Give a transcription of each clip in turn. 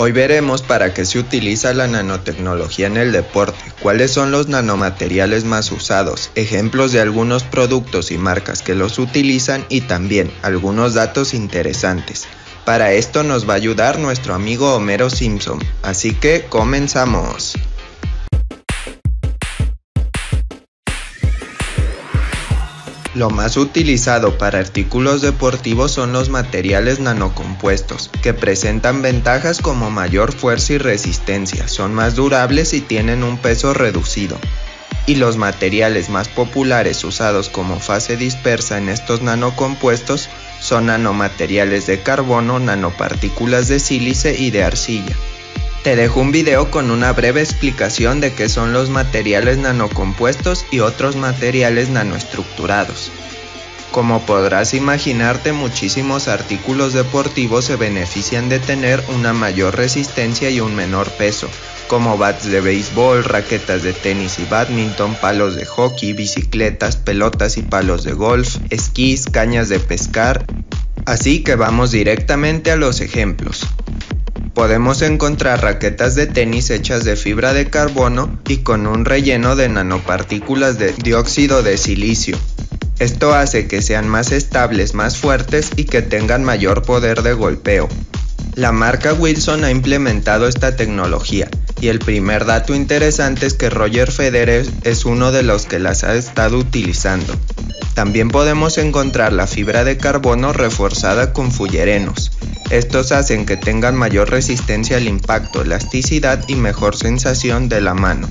Hoy veremos para qué se utiliza la nanotecnología en el deporte, cuáles son los nanomateriales más usados, ejemplos de algunos productos y marcas que los utilizan y también algunos datos interesantes. Para esto nos va a ayudar nuestro amigo Homero Simpson, así que comenzamos. Lo más utilizado para artículos deportivos son los materiales nanocompuestos, que presentan ventajas como mayor fuerza y resistencia, son más durables y tienen un peso reducido. Y los materiales más populares usados como fase dispersa en estos nanocompuestos son nanomateriales de carbono, nanopartículas de sílice y de arcilla. Te dejo un video con una breve explicación de qué son los materiales nanocompuestos y otros materiales nanoestructurados. Como podrás imaginarte, muchísimos artículos deportivos se benefician de tener una mayor resistencia y un menor peso, como bats de béisbol, raquetas de tenis y badminton, palos de hockey, bicicletas, pelotas y palos de golf, esquís, cañas de pescar. Así que vamos directamente a los ejemplos podemos encontrar raquetas de tenis hechas de fibra de carbono y con un relleno de nanopartículas de dióxido de silicio. Esto hace que sean más estables, más fuertes y que tengan mayor poder de golpeo. La marca Wilson ha implementado esta tecnología y el primer dato interesante es que Roger Federer es uno de los que las ha estado utilizando. También podemos encontrar la fibra de carbono reforzada con fullerenos. Estos hacen que tengan mayor resistencia al impacto, elasticidad y mejor sensación de la mano.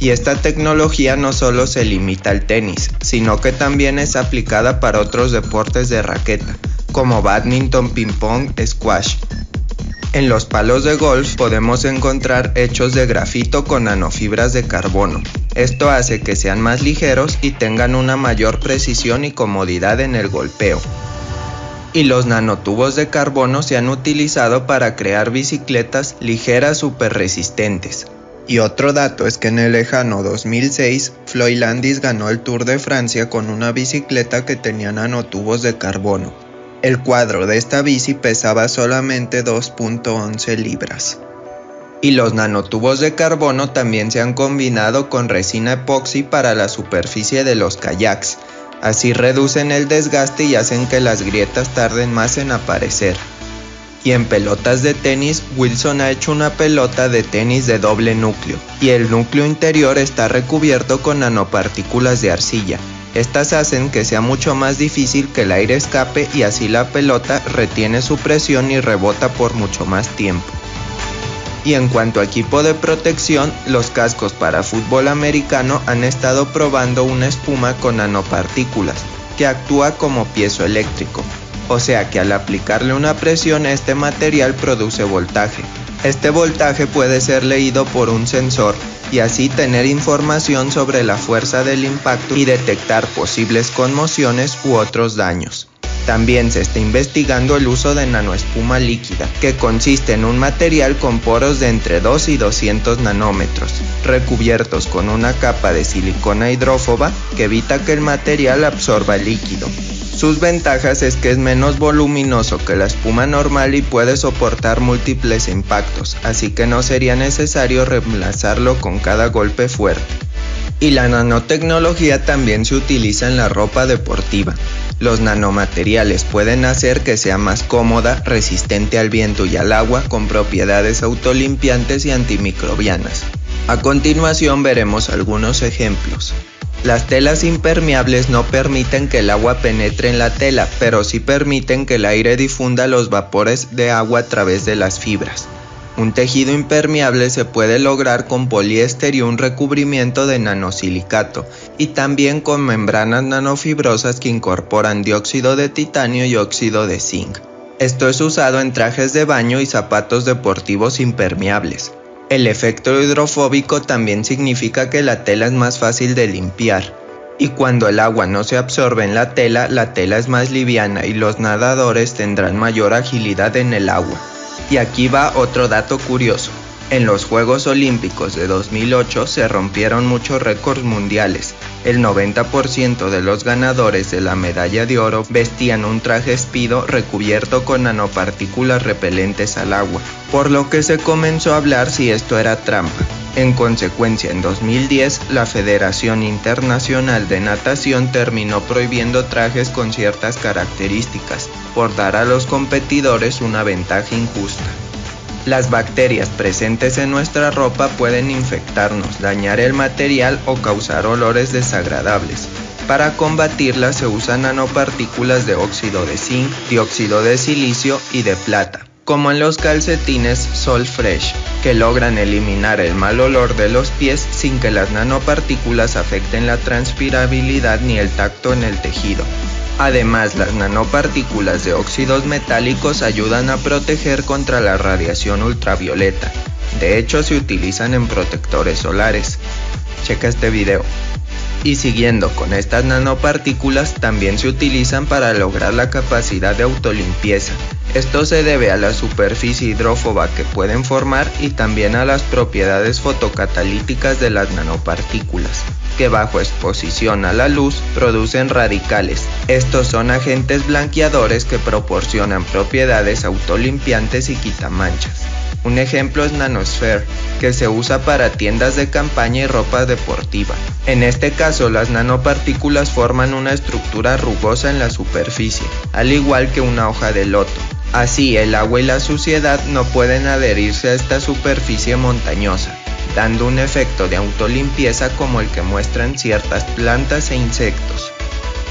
Y esta tecnología no solo se limita al tenis, sino que también es aplicada para otros deportes de raqueta, como badminton, ping pong, squash. En los palos de golf podemos encontrar hechos de grafito con nanofibras de carbono. Esto hace que sean más ligeros y tengan una mayor precisión y comodidad en el golpeo y los nanotubos de carbono se han utilizado para crear bicicletas ligeras super resistentes. Y otro dato es que en el lejano 2006, Floyd Landis ganó el Tour de Francia con una bicicleta que tenía nanotubos de carbono. El cuadro de esta bici pesaba solamente 2.11 libras. Y los nanotubos de carbono también se han combinado con resina epoxi para la superficie de los kayaks, Así reducen el desgaste y hacen que las grietas tarden más en aparecer. Y en pelotas de tenis, Wilson ha hecho una pelota de tenis de doble núcleo, y el núcleo interior está recubierto con nanopartículas de arcilla. Estas hacen que sea mucho más difícil que el aire escape y así la pelota retiene su presión y rebota por mucho más tiempo. Y en cuanto a equipo de protección, los cascos para fútbol americano han estado probando una espuma con nanopartículas, que actúa como piezo eléctrico, o sea que al aplicarle una presión este material produce voltaje. Este voltaje puede ser leído por un sensor y así tener información sobre la fuerza del impacto y detectar posibles conmociones u otros daños. También se está investigando el uso de nanoespuma líquida, que consiste en un material con poros de entre 2 y 200 nanómetros, recubiertos con una capa de silicona hidrófoba que evita que el material absorba líquido. Sus ventajas es que es menos voluminoso que la espuma normal y puede soportar múltiples impactos, así que no sería necesario reemplazarlo con cada golpe fuerte. Y la nanotecnología también se utiliza en la ropa deportiva. Los nanomateriales pueden hacer que sea más cómoda, resistente al viento y al agua, con propiedades autolimpiantes y antimicrobianas. A continuación veremos algunos ejemplos. Las telas impermeables no permiten que el agua penetre en la tela, pero sí permiten que el aire difunda los vapores de agua a través de las fibras. Un tejido impermeable se puede lograr con poliéster y un recubrimiento de nanosilicato, y también con membranas nanofibrosas que incorporan dióxido de titanio y óxido de zinc. Esto es usado en trajes de baño y zapatos deportivos impermeables. El efecto hidrofóbico también significa que la tela es más fácil de limpiar, y cuando el agua no se absorbe en la tela, la tela es más liviana y los nadadores tendrán mayor agilidad en el agua. Y aquí va otro dato curioso. En los Juegos Olímpicos de 2008 se rompieron muchos récords mundiales. El 90% de los ganadores de la medalla de oro vestían un traje espido recubierto con nanopartículas repelentes al agua. por lo que se comenzó a hablar si esto era trampa. En consecuencia, en 2010, la Federación Internacional de Natación terminó prohibiendo trajes con ciertas características, por dar a los competidores una ventaja injusta. Las bacterias presentes en nuestra ropa pueden infectarnos, dañar el material o causar olores desagradables. Para combatirlas se usan nanopartículas de óxido de zinc, dióxido de silicio y de plata como en los calcetines Sol Fresh, que logran eliminar el mal olor de los pies sin que las nanopartículas afecten la transpirabilidad ni el tacto en el tejido. Además, las nanopartículas de óxidos metálicos ayudan a proteger contra la radiación ultravioleta. De hecho, se utilizan en protectores solares. Checa este video. Y siguiendo con estas nanopartículas, también se utilizan para lograr la capacidad de autolimpieza, esto se debe a la superficie hidrófoba que pueden formar y también a las propiedades fotocatalíticas de las nanopartículas, que bajo exposición a la luz producen radicales. Estos son agentes blanqueadores que proporcionan propiedades autolimpiantes y quitamanchas. Un ejemplo es Nanosphere, que se usa para tiendas de campaña y ropa deportiva. En este caso, las nanopartículas forman una estructura rugosa en la superficie, al igual que una hoja de loto. Así el agua y la suciedad no pueden adherirse a esta superficie montañosa, dando un efecto de autolimpieza como el que muestran ciertas plantas e insectos.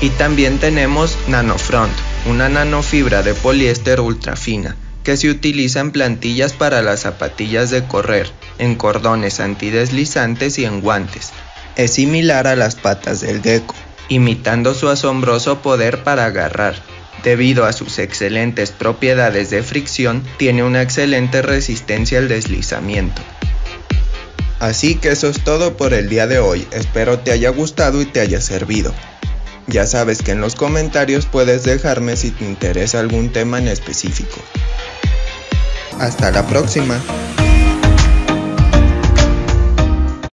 Y también tenemos Nanofront, una nanofibra de poliéster ultra fina, que se utiliza en plantillas para las zapatillas de correr, en cordones antideslizantes y en guantes. Es similar a las patas del gecko, imitando su asombroso poder para agarrar, Debido a sus excelentes propiedades de fricción, tiene una excelente resistencia al deslizamiento. Así que eso es todo por el día de hoy, espero te haya gustado y te haya servido. Ya sabes que en los comentarios puedes dejarme si te interesa algún tema en específico. Hasta la próxima.